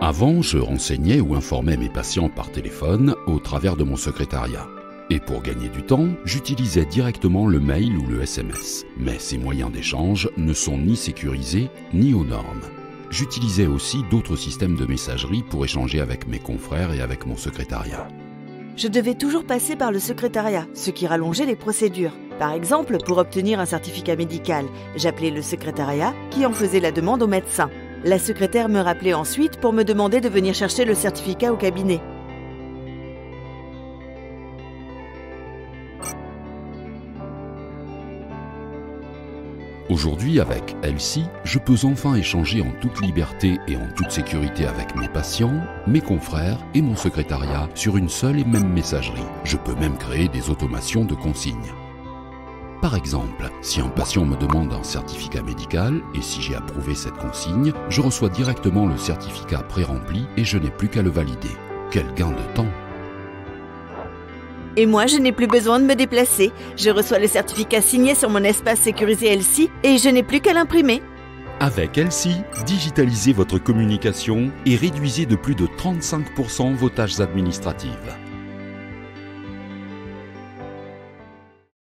Avant, je renseignais ou informais mes patients par téléphone au travers de mon secrétariat. Et pour gagner du temps, j'utilisais directement le mail ou le SMS. Mais ces moyens d'échange ne sont ni sécurisés ni aux normes. J'utilisais aussi d'autres systèmes de messagerie pour échanger avec mes confrères et avec mon secrétariat. Je devais toujours passer par le secrétariat, ce qui rallongeait les procédures. Par exemple, pour obtenir un certificat médical, j'appelais le secrétariat qui en faisait la demande au médecin. La secrétaire me rappelait ensuite pour me demander de venir chercher le certificat au cabinet. Aujourd'hui, avec Elsie, je peux enfin échanger en toute liberté et en toute sécurité avec mes patients, mes confrères et mon secrétariat sur une seule et même messagerie. Je peux même créer des automations de consignes. Par exemple, si un patient me demande un certificat médical et si j'ai approuvé cette consigne, je reçois directement le certificat pré-rempli et je n'ai plus qu'à le valider. Quel gain de temps Et moi, je n'ai plus besoin de me déplacer. Je reçois le certificat signé sur mon espace sécurisé Elsie et je n'ai plus qu'à l'imprimer. Avec Elsie, digitalisez votre communication et réduisez de plus de 35% vos tâches administratives.